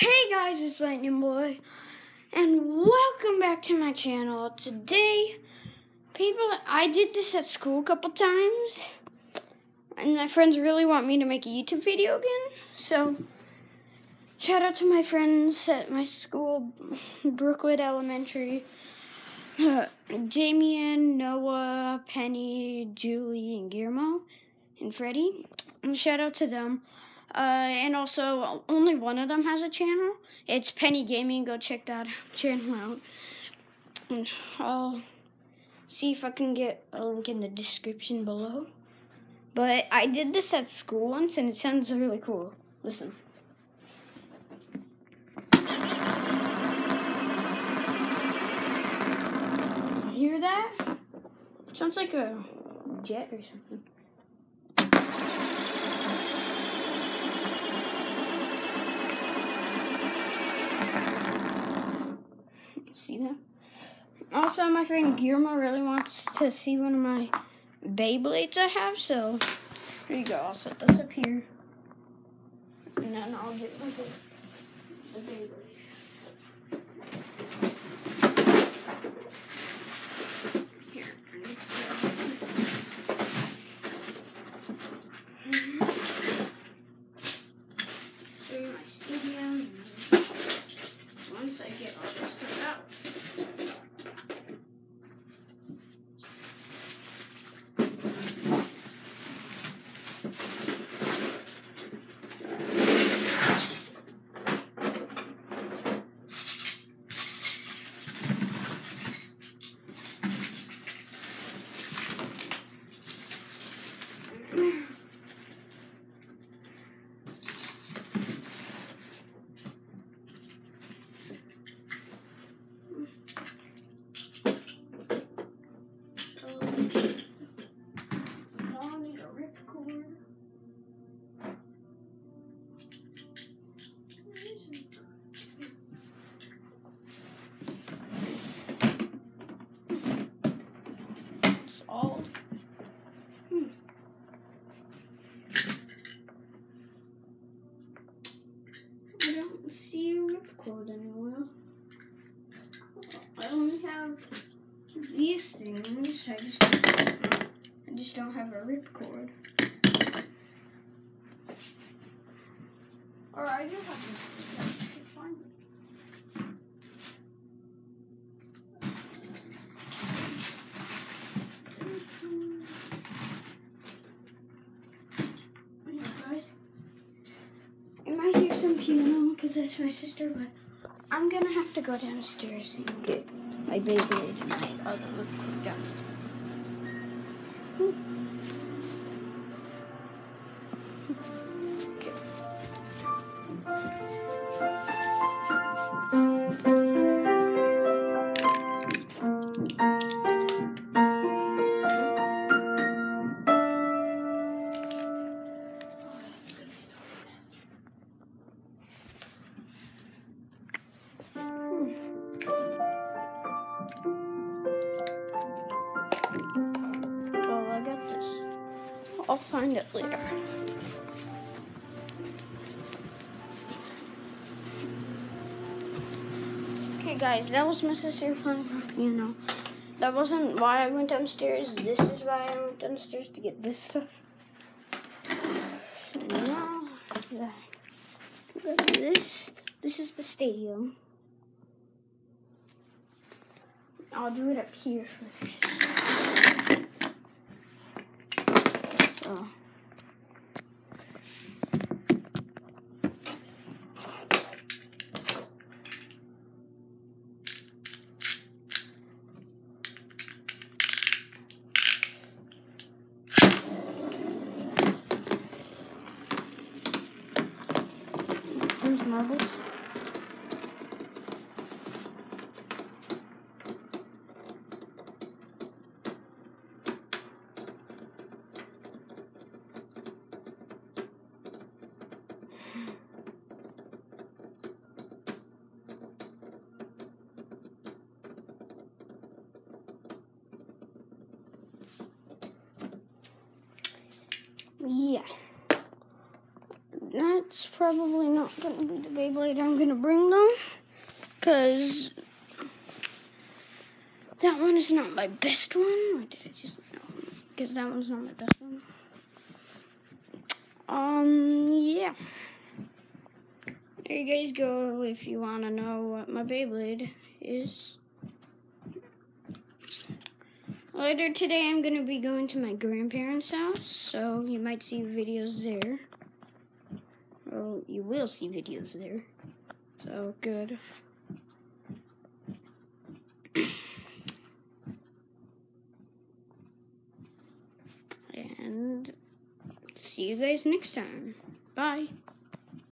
Hey guys, it's Lightning Boy, and welcome back to my channel. Today, people, I did this at school a couple times, and my friends really want me to make a YouTube video again. So, shout out to my friends at my school, Brookwood Elementary. Uh, Damien, Noah, Penny, Julie, and Guillermo, and Freddie. And shout out to them. Uh, and also, only one of them has a channel. It's Penny Gaming. Go check that channel out. And I'll see if I can get a link in the description below. But I did this at school once, and it sounds really cool. Listen. Hear that? Sounds like a jet or something. See that? Also, my friend Guillermo really wants to see one of my Beyblades I have, so here you go. I'll set this up here. And then I'll get with it. The Beyblade. Here. Show you my stadium. Once I get all this stuff out. I'll need a ripcord. It's all. Hmm. I don't see a ripcord anywhere. I only have these things. I just I just don't have a ripcord. Or I do have a find it. Might hear some piano because that's my sister, but I'm gonna have to go downstairs and get my and my other ripcord downstairs. Well, I'll find it later. Okay, guys, that was sister playing her piano. That wasn't why I went downstairs. This is why I went downstairs to get this stuff. So now, uh, this. This is the stadium. I'll do it up here first. There's marbles. Yeah. That's probably not going to be the Beyblade I'm going to bring though. Because that one is not my best one. Why did I just Because that one's not my best one. Um, yeah. There you guys go if you want to know what my Beyblade is. Later today, I'm going to be going to my grandparents' house, so you might see videos there. Well, you will see videos there. So, good. and see you guys next time. Bye.